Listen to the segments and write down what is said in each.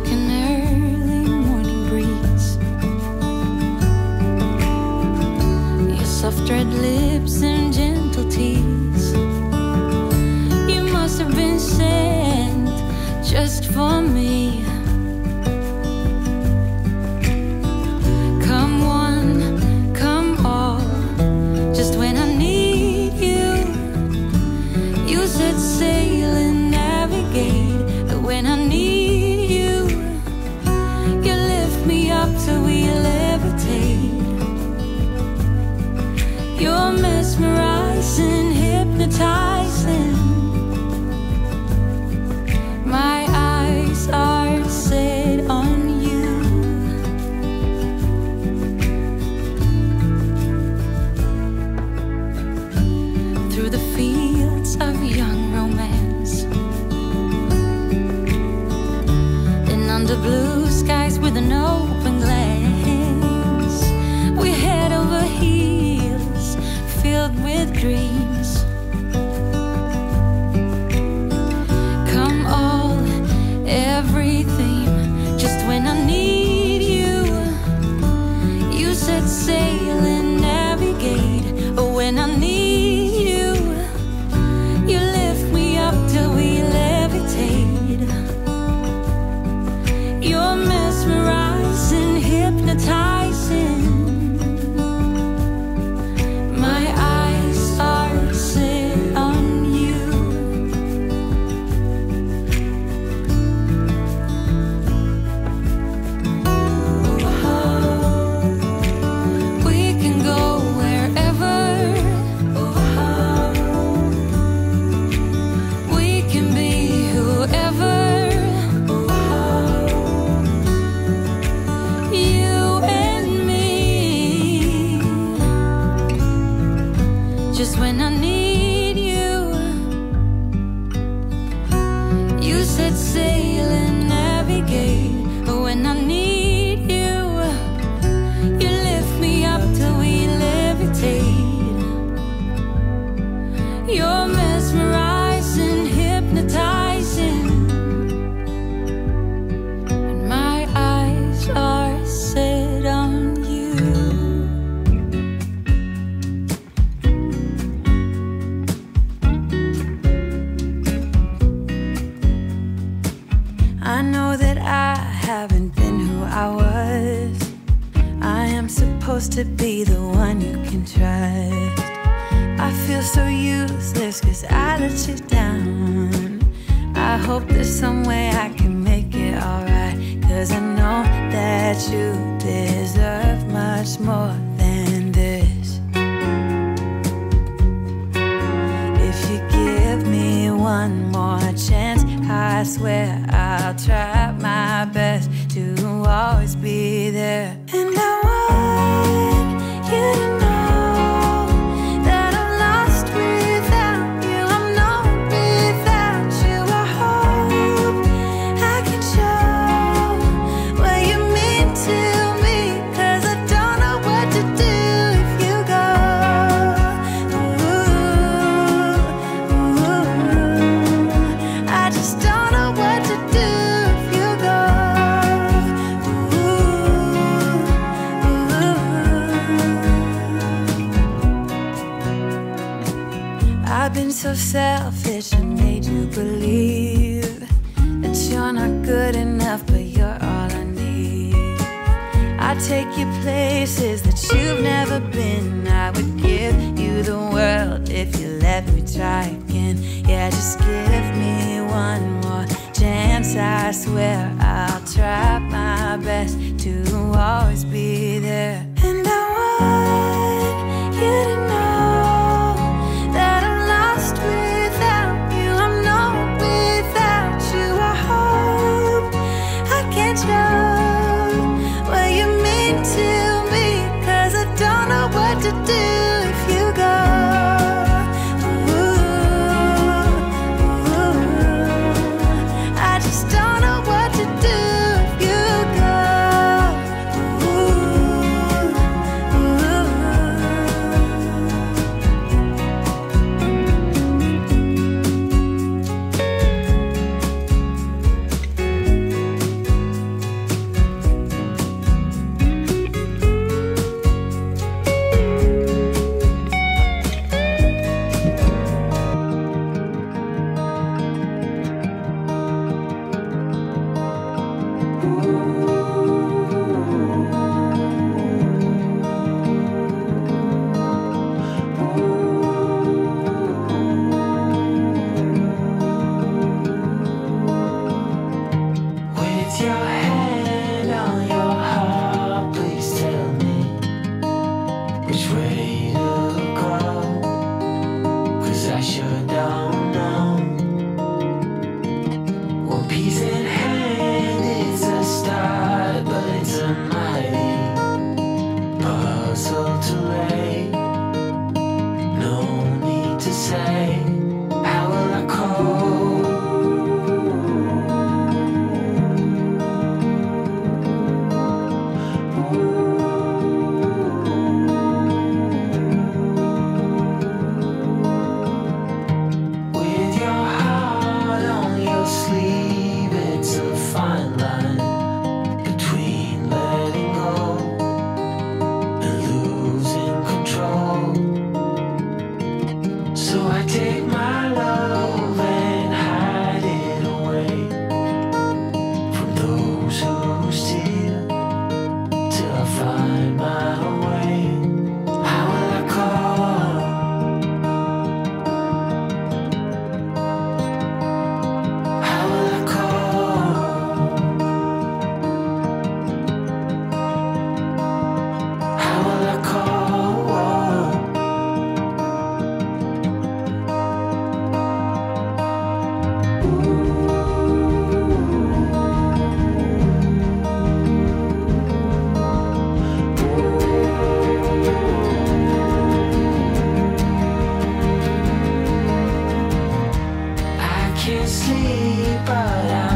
like an early morning breeze. Your soft red lips and gentle tease. You must have been sent just for me. With supposed to be the one you can trust. I feel so useless cause I let you down. I hope there's some way I can make it alright. Cause I know that you deserve much more than this. If you give me one more chance, I swear I'll try my best to always be there. Selfish and made you believe that you're not good enough, but you're all I need. I take you places that you've never been. I would give you the world if you let me try again. Yeah, just give me one more chance. I swear I'll try my best to always be where you can't sleep, but I.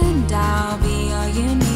hand, I'll be all you need.